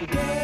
Yeah.